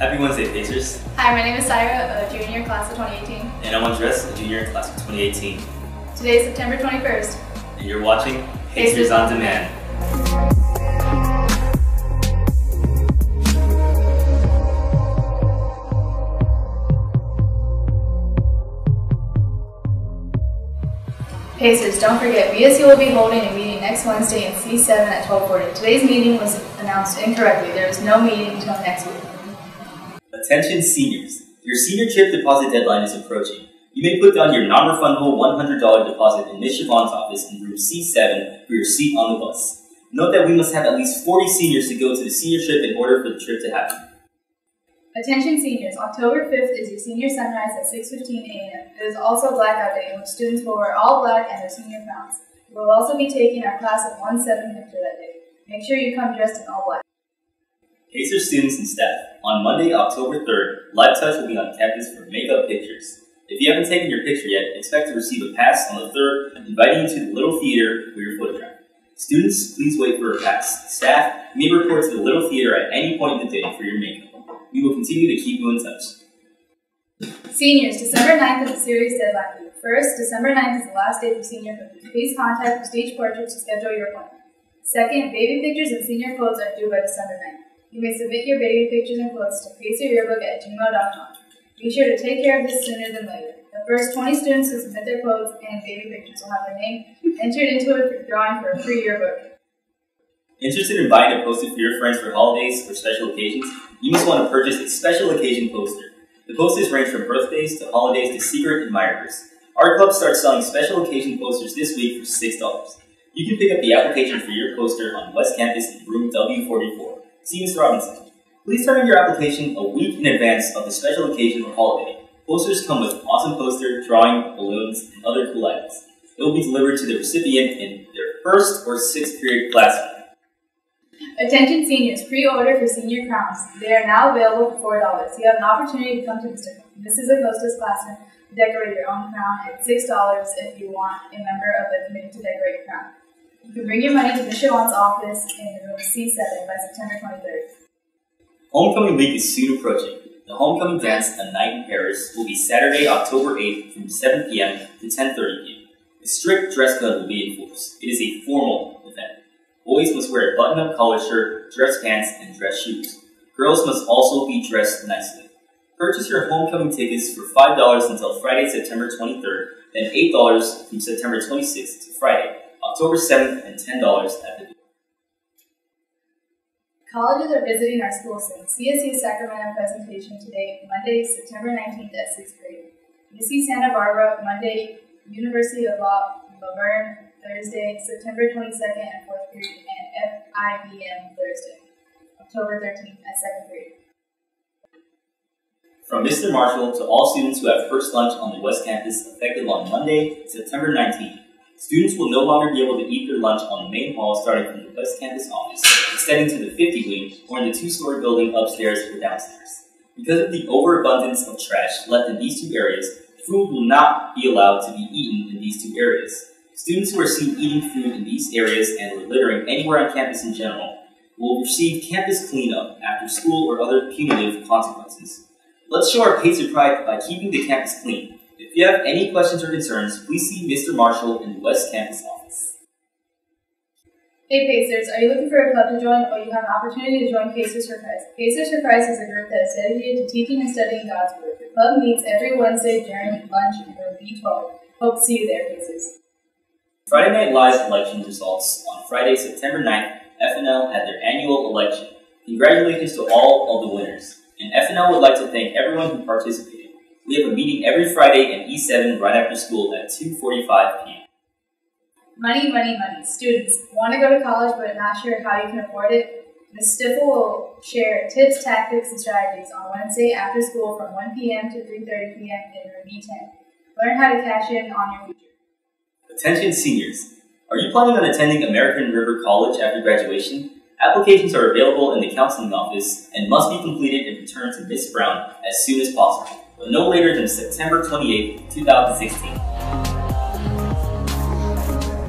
Happy Wednesday, Pacers. Hi, my name is Syra, a junior class of 2018. And I'm Andres, a junior class of 2018. Today is September 21st. And you're watching Pacers, Pacers on Demand. Pacers, don't forget, BSU will be holding a meeting next Wednesday in C7 at 1240. Today's meeting was announced incorrectly. There is no meeting until next week. Attention seniors, your senior trip deposit deadline is approaching. You may put down your non-refundable $100 deposit in Ms. Siobhan's office in room C7 for your seat on the bus. Note that we must have at least 40 seniors to go to the senior trip in order for the trip to happen. Attention seniors, October 5th is your senior sunrise at 6.15 a.m. It is also Blackout Day in which students will wear all black and their senior crowns. We will also be taking our class of 1-7 picture that day. Make sure you come dressed in all black. Pacer students and staff, on Monday, October 3rd, Lifetouch will be on campus for makeup pictures. If you haven't taken your picture yet, expect to receive a pass on the 3rd, inviting you to the Little Theater for your photograph. Students, please wait for a pass. Staff, may report to the Little Theater at any point in the day for your makeup. We will continue to keep you in touch. Seniors, December 9th is the series deadline. First, December 9th is the last day for senior cooking. Please contact Stage Portrait to schedule your appointment. Second, baby pictures and senior quotes are due by December 9th. You may submit your baby pictures and quotes to paceryearbook at gmail.com. Be sure to take care of this sooner than later. The first 20 students who submit their quotes and baby pictures will have their name entered into a drawing for a free yearbook. Interested in buying a poster for your friends for holidays or special occasions? You must want to purchase a special occasion poster. The posters range from birthdays to holidays to secret admirers. Our club starts selling special occasion posters this week for $6. You can pick up the application for your poster on West Campus in room W44. See Ms. Robinson. Please turn in your application a week in advance of the special occasion or holiday. Posters come with awesome poster, drawing, balloons, and other cool items. It will be delivered to the recipient in their first or sixth period classroom. Attention seniors, pre-order for senior crowns. They are now available for $4. You have an opportunity to come to Mr. Mrs. Acosta's classroom to decorate your own crown at $6 if you want a member of the committee to decorate your crown. You can bring your money to. Shawan's office in room C7 by September 23rd. Homecoming week is soon approaching. The homecoming dance, A Night in Paris, will be Saturday, October 8th from 7 p.m. to 10.30 p.m. A strict dress code will be enforced. It is a formal event. Boys must wear a button-up collar shirt, dress pants, and dress shoes. Girls must also be dressed nicely. Purchase your homecoming tickets for $5 until Friday, September 23rd, then $8 from September 26th to Friday, October 7th, and $10 at the door. Colleges are visiting our schools soon. CSU Sacramento presentation today, Monday, September 19th at 6th grade. UC Santa Barbara, Monday, University of La Laverne, Thursday, September 22nd at 4th grade, and FIDM Thursday, October 13th at 2nd grade. From Mr. Marshall to all students who have first lunch on the West Campus effective on Monday, September 19th. Students will no longer be able to eat their lunch on the main hall starting from the West Campus office, extending to the 50 wing or in the two-story building upstairs or downstairs. Because of the overabundance of trash left in these two areas, food will not be allowed to be eaten in these two areas. Students who are seen eating food in these areas and littering anywhere on campus in general will receive campus cleanup after school or other punitive consequences. Let's show our pace of pride by keeping the campus clean. If you have any questions or concerns, please see Mr. Marshall in the West Campus office. Hey Pacers, are you looking for a club to join or you have an opportunity to join Pacers for Christ? Pacers for Christ is a group that is dedicated to teaching and studying God's Word. The club meets every Wednesday during lunch in room B12. Hope to see you there, Pacers. Friday Night Live election results on Friday, September 9th, FNL had their annual election. Congratulations to all of the winners. And FNL would like to thank everyone who participated. We have a meeting every Friday in E7 right after school at 2.45 p.m. Money, money, money. Students, want to go to college but not sure how you can afford it? Ms. Stiffel will share tips, tactics, and strategies on Wednesday after school from 1 p.m. to 3.30 p.m. in room E10. Learn how to cash in on your future. Attention seniors. Are you planning on attending American River College after graduation? Applications are available in the counseling office and must be completed and returned to Ms. Brown as soon as possible but no later than September 28, 2016.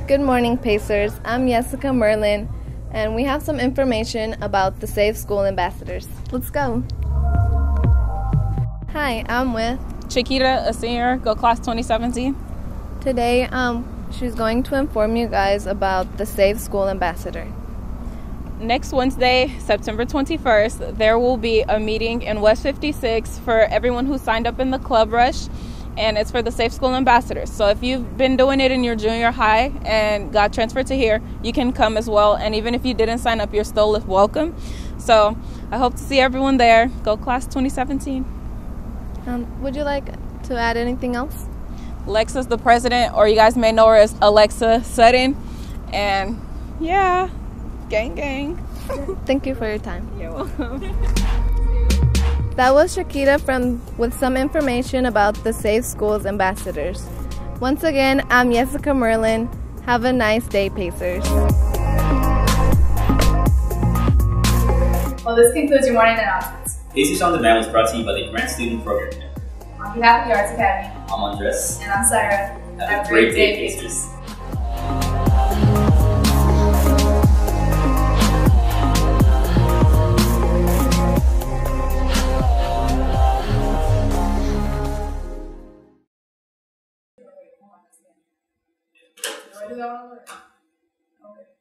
Good morning, Pacers. I'm Jessica Merlin, and we have some information about the Safe School Ambassadors. Let's go. Hi, I'm with. Chiquita, a senior, go class 2017. Today, um, she's going to inform you guys about the Safe School Ambassador. Next Wednesday, September 21st, there will be a meeting in West 56 for everyone who signed up in the Club Rush, and it's for the Safe School Ambassadors. So if you've been doing it in your junior high and got transferred to here, you can come as well. And even if you didn't sign up, you're still welcome. So I hope to see everyone there. Go class 2017. Um, would you like to add anything else? Lexa's the president, or you guys may know her as Alexa Sutton. And yeah, gang gang. Thank you for your time. You're welcome. That was Chiquita from with some information about the Safe Schools ambassadors. Once again, I'm Jessica Merlin. Have a nice day, Pacers. Well, this concludes your morning announcements. Pacers on Demand was brought to you by the Grant Student Program. On behalf of the Arts Academy, I'm Andres. and I'm Sarah. Have a great day, Pacers. Do I do that one? Okay.